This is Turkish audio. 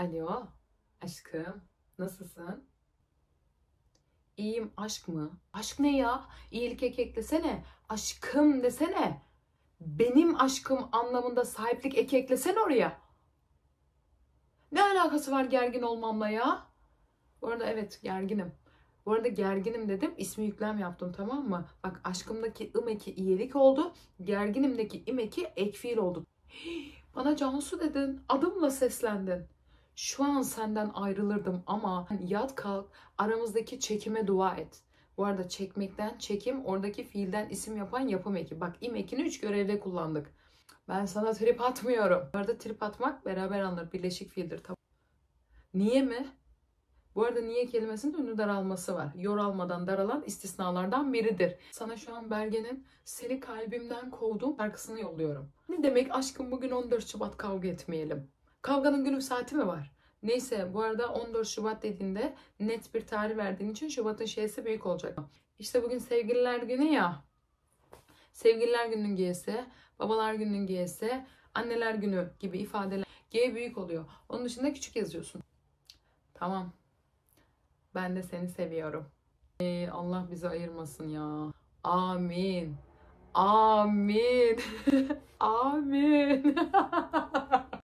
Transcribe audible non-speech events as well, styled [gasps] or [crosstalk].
Alo, aşkım. Nasılsın? İyiyim, aşk mı? Aşk ne ya? İyilik eki desene. Aşkım desene. Benim aşkım anlamında sahiplik eki eklesene oraya. Ne alakası var gergin olmamla ya? Bu arada evet gerginim. Bu arada gerginim dedim. ismi yüklem yaptım tamam mı? Bak aşkımdaki ım eki iyilik oldu. Gerginimdeki im eki ek fiil oldu. Hii, [gasps] Bana Cansu dedin. Adımla seslendin. Şu an senden ayrılırdım ama yat kalk aramızdaki çekime dua et. Bu arada çekmekten çekim oradaki fiilden isim yapan yapım eki. Bak im ekini üç görevde kullandık. Ben sana trip atmıyorum. Bu arada trip atmak beraber anlar. Birleşik fiildir. Tamam. Niye mi? Bu arada niye kelimesinin ünlü daralması var. Yor almadan daralan istisnalardan biridir. Sana şu an Berge'nin seni kalbimden kovduğum şarkısını yolluyorum. Ne demek aşkım bugün 14 Şubat kavga etmeyelim. Kavganın günü saati mi var? Neyse bu arada 14 Şubat dediğinde net bir tarih verdiğin için Şubat'ın şeysi büyük olacak. İşte bugün sevgililer günü ya. Sevgililer gününün G'si, babalar gününün G'si, anneler günü gibi ifadeler. G büyük oluyor. Onun dışında küçük yazıyorsun. Tamam. Ben de seni seviyorum. Ee, Allah bizi ayırmasın ya. Amin. Amin. [laughs] Amin. [laughs]